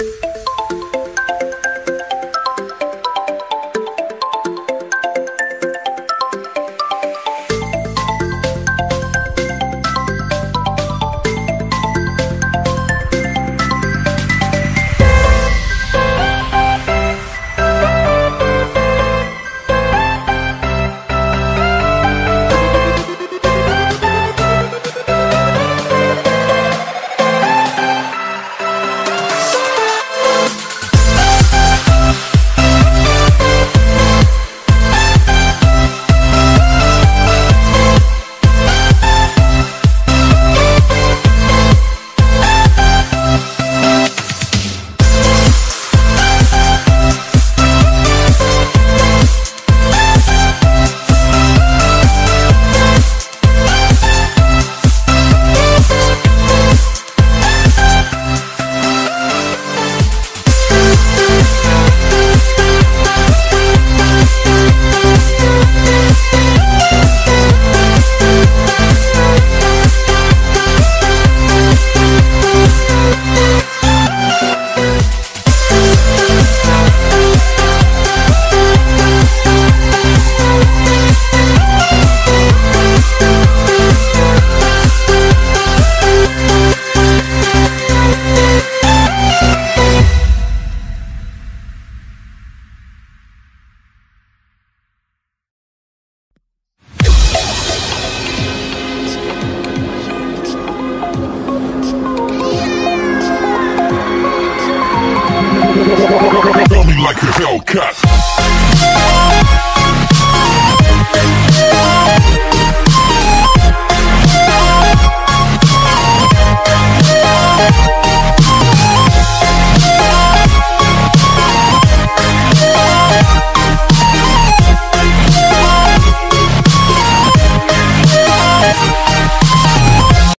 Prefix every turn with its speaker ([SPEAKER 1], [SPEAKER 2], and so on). [SPEAKER 1] you Dummy like a Hellcat.